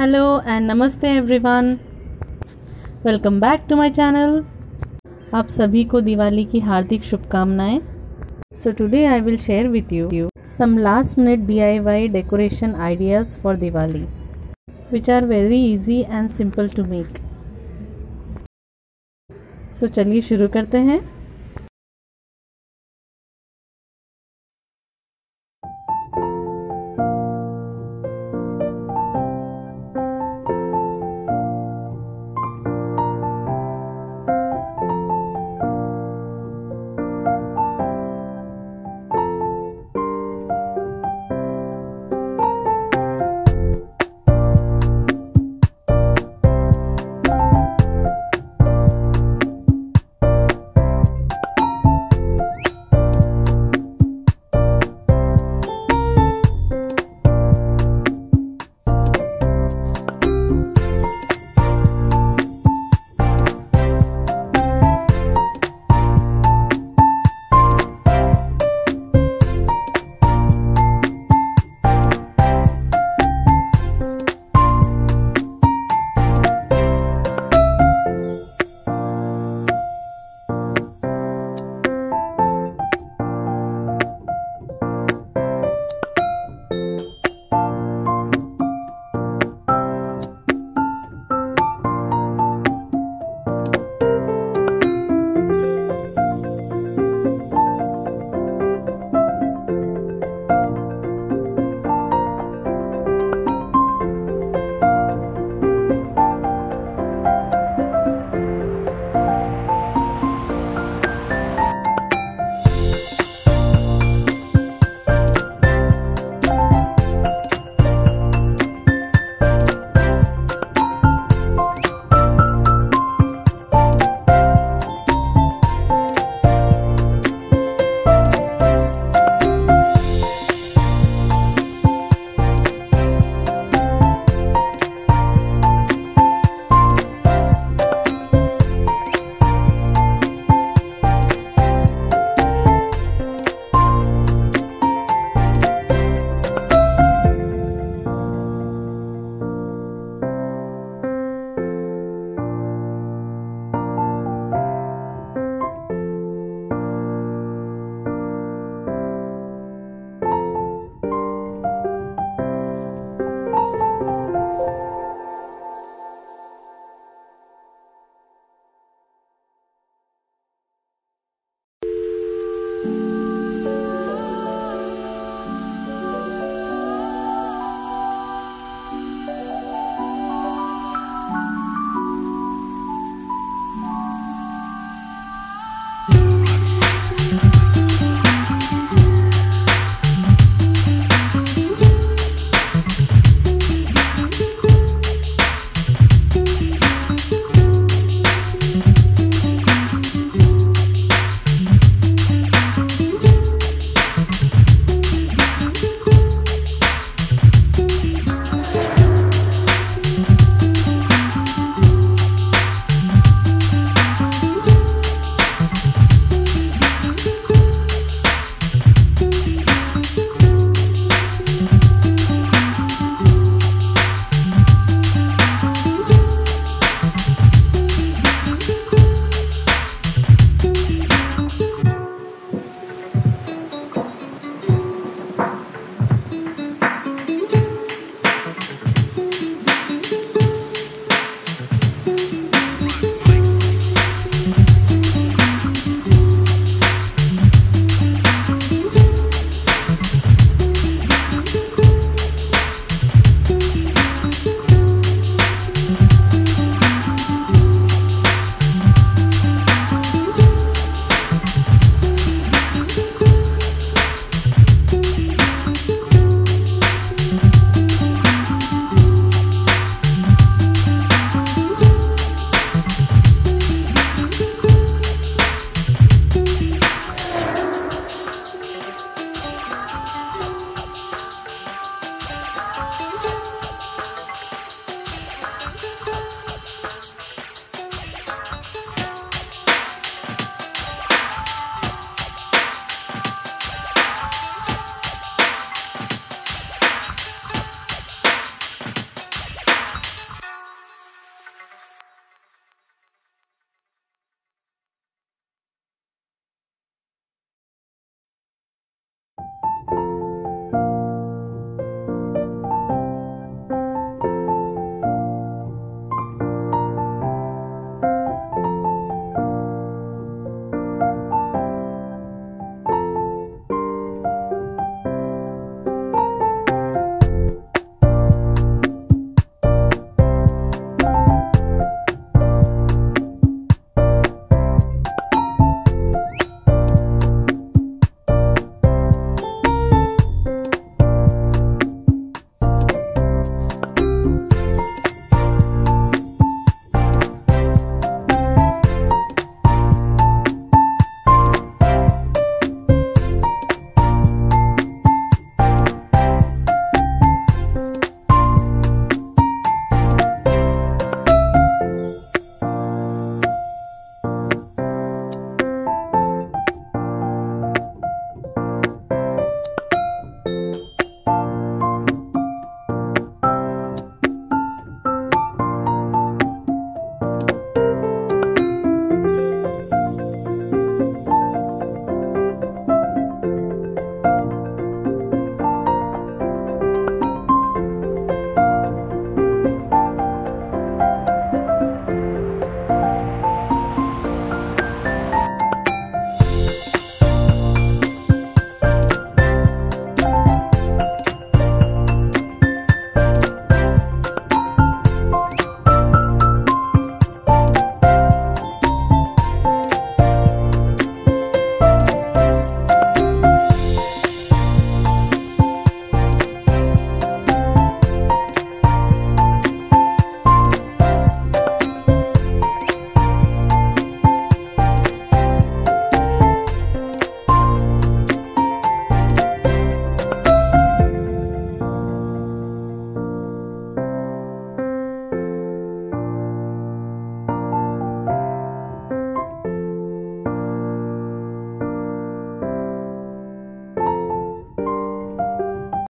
Hello and नमस्ते everyone welcome back to my channel आप सभी को दिवाली की हार्दिक शुभकामनाएँ। So today I will share with you some last minute DIY decoration ideas for Diwali which are very easy and simple to make so चलिए शुरू करते हैं।